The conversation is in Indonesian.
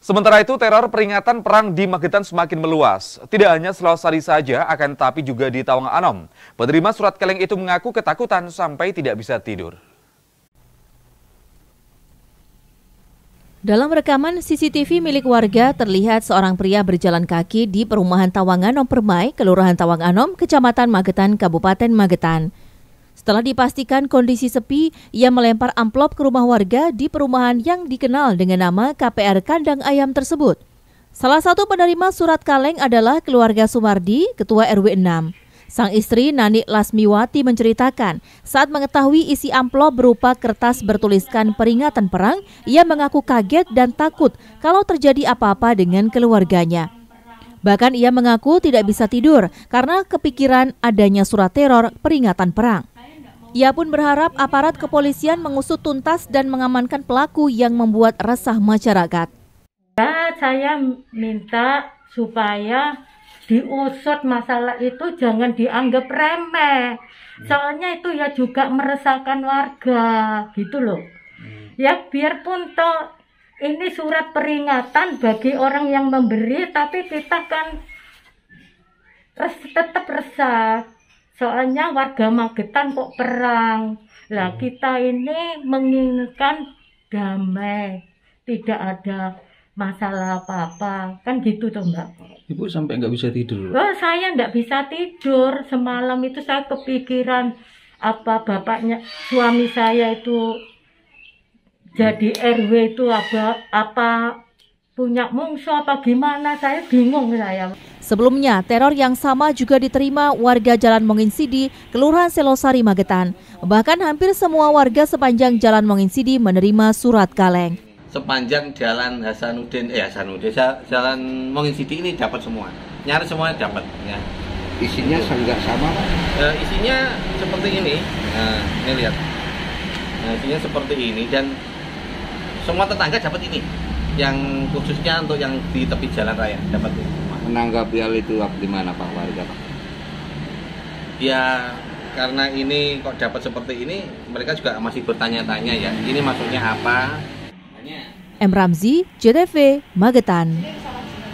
Sementara itu, teror peringatan perang di Magetan semakin meluas. Tidak hanya Selosari saja, akan tetapi juga di Tawang Anom. Penerima surat keleng itu mengaku ketakutan sampai tidak bisa tidur. Dalam rekaman CCTV milik warga terlihat seorang pria berjalan kaki di perumahan Tawang Anom Permai, Kelurahan Tawang Anom, Kecamatan Magetan, Kabupaten Magetan. Setelah dipastikan kondisi sepi, ia melempar amplop ke rumah warga di perumahan yang dikenal dengan nama KPR Kandang Ayam tersebut. Salah satu penerima surat kaleng adalah keluarga Sumardi, Ketua RW 6. Sang istri Nani Lasmiwati menceritakan, saat mengetahui isi amplop berupa kertas bertuliskan peringatan perang, ia mengaku kaget dan takut kalau terjadi apa-apa dengan keluarganya. Bahkan ia mengaku tidak bisa tidur karena kepikiran adanya surat teror peringatan perang. Ia pun berharap aparat kepolisian mengusut tuntas dan mengamankan pelaku yang membuat resah masyarakat. Ya, saya minta supaya diusut masalah itu jangan dianggap remeh. Soalnya itu ya juga meresahkan warga, gitu loh. Ya biarpun toh ini surat peringatan bagi orang yang memberi, tapi kita kan res, tetap resah soalnya warga Magetan kok perang. Lah hmm. kita ini menginginkan damai. Tidak ada masalah apa-apa. Kan gitu tuh mbak. Ibu sampai nggak bisa tidur? Oh, saya nggak bisa tidur. Semalam itu saya kepikiran apa bapaknya suami saya itu jadi RW itu apa apa punya mungsu apa gimana saya bingung saya Sebelumnya, teror yang sama juga diterima warga Jalan Monginsidi, Kelurahan Selosari, Magetan. Bahkan hampir semua warga sepanjang Jalan Monginsidi menerima surat kaleng. Sepanjang Jalan Hasanuddin, eh Hasanuddin, Jalan Monginsidi ini dapat semua. Nyari semuanya dapat. Ya. Isinya sangat sama? E, isinya seperti ini. Nah, ini lihat. Nah, isinya seperti ini dan semua tetangga dapat ini. Yang khususnya untuk yang di tepi jalan raya dapat ini menanggapi hal itu gimana Pak warga Pak? Ya karena ini kok dapat seperti ini mereka juga masih bertanya-tanya ya ini maksudnya apa? M Ramzi, JTV, Magetan.